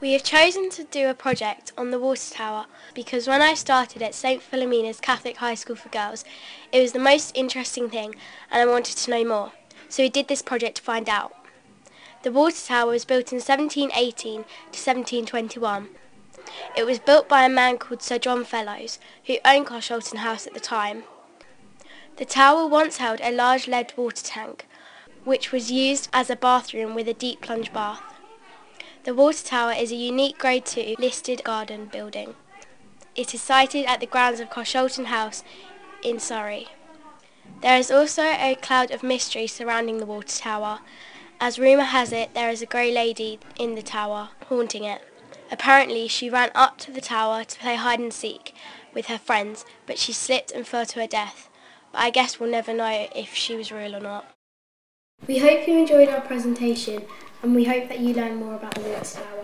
We have chosen to do a project on the water tower because when I started at St Philomena's Catholic High School for Girls, it was the most interesting thing and I wanted to know more. So we did this project to find out. The water tower was built in 1718 to 1721. It was built by a man called Sir John Fellows, who owned Carshalton House at the time. The tower once held a large lead water tank, which was used as a bathroom with a deep plunge bath. The water tower is a unique Grade 2 listed garden building. It is sited at the grounds of Carshalton House in Surrey. There is also a cloud of mystery surrounding the water tower, as rumour has it there is a grey lady in the tower haunting it. Apparently she ran up to the tower to play hide and seek with her friends, but she slipped and fell to her death. But I guess we'll never know if she was real or not. We hope you enjoyed our presentation and we hope that you learn more about the water.